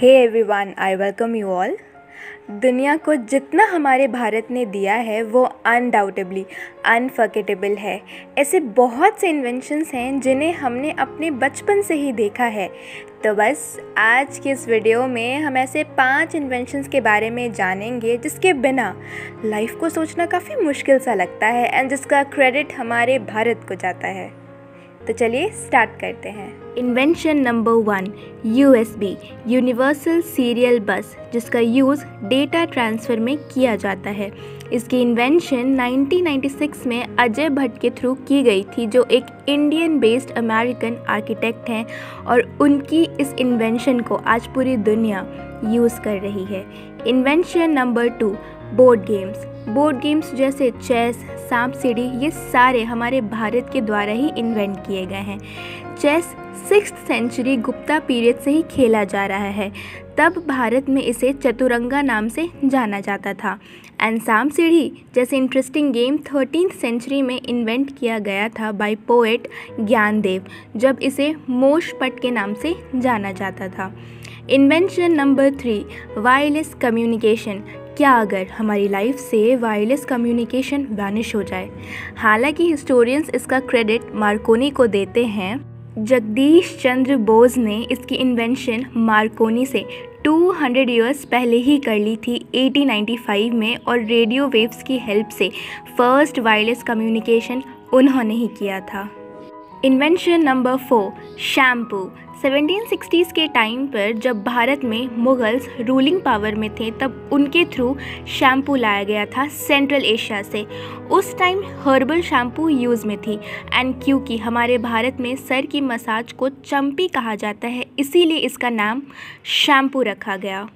Hey everyone I welcome you all दुनिया को जितना हमारे भारत ने दिया है, वो अनडाउटेबली अनफर्गेटेबल है। ऐसे बहुत से इन्वेंशंस हैं जिन्हें हमने अपने बचपन से ही देखा है। तो बस, आज की इस वीडियो में हम ऐसे पाँच इन्वेंशंस के बारे में जानेंगे, जिसके बिना लाइफ को सोचना काफ़ी मुश्किल सा लगता है एंड जिसका क्रेडिट हमारे भारत को जाता है। तो चलिए स्टार्ट करते हैं। Invention number one U S B universal serial bus जिसका यूज़ डेटा ट्रांसफ़र में किया जाता है। इसकी इन्वेंशन 1996 में अजय भट्ट के थ्रू की गई थी, जो एक इंडियन बेस्ड अमेरिकन आर्किटेक्ट हैं और उनकी इस इन्वेंशन को आज पूरी दुनिया यूज़ कर रही है। Invention number two board games board games जैसे चेस, सांप सीढ़ी, ये सारे हमारे भारत के द्वारा ही इन्वेंट किए गए हैं। Chess six century Gupta period से ही खेला जा रहा है। तब भारत में इसे चतुरंगा नाम से जाना जाता था। एंड सांप सीढ़ी जैसे इंटरेस्टिंग गेम थर्टीन सेंचुरी में इन्वेंट किया गया था बाय पोएट ज्ञानदेव, जब इसे मोश पट के नाम से जाना जाता था। Invention number three wireless communication क्या अगर हमारी लाइफ से वायरलेस कम्युनिकेशन वैनिश हो जाए? हालाँकि हिस्टोरियंस इसका क्रेडिट मार्कोनी को देते हैं। जगदीश चंद्र बोस ने इसकी इन्वेंशन मार्कोनी से 200 इयर्स पहले ही कर ली थी 1895 में, और रेडियो वेव्स की हेल्प से फ़र्स्ट वायरलेस कम्युनिकेशन उन्होंने ही किया था। Invention number four shampoo 1760s के टाइम पर जब भारत में मुग़ल्स रूलिंग पावर में थे, तब उनके थ्रू शैम्पू लाया गया था सेंट्रल एशिया से। उस टाइम हर्बल शैम्पू यूज़ में थी। एंड क्योंकि हमारे भारत में सर की मसाज को चंपी कहा जाता है, इसीलिए इसका नाम शैम्पू रखा गया।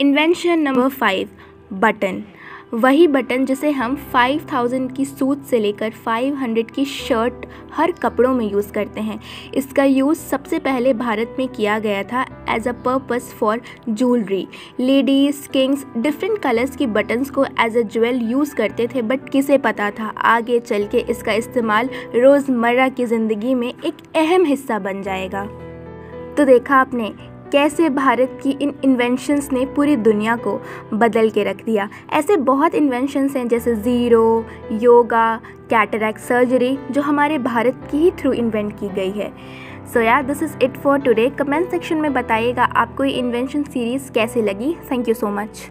इन्वेंशन नंबर फाइव बटन वही बटन जिसे हम 5000 की सूट से लेकर 500 की शर्ट हर कपड़ों में यूज़ करते हैं। इसका यूज़ सबसे पहले भारत में किया गया था as a purpose for jewellery ladies kings different colours की बटन्स को एज अ ज्वेल यूज़ करते थे बट किसे पता था? आगे चल के इसका इस्तेमाल रोज़मर्रा की ज़िंदगी में एक अहम हिस्सा बन जाएगा। तो देखा आपने कैसे भारत की इन इन्वेंशंस ने पूरी दुनिया को बदल के रख दिया। ऐसे बहुत इन्वेंशंस हैं, जैसे ज़ीरो योगा कैटरैक्ट सर्जरी जो हमारे भारत की ही थ्रू इन्वेंट की गई है। सो यार this is it for today comment section में बताइएगा आपको ये इन्वेंशन सीरीज़ कैसे लगी। Thank you so much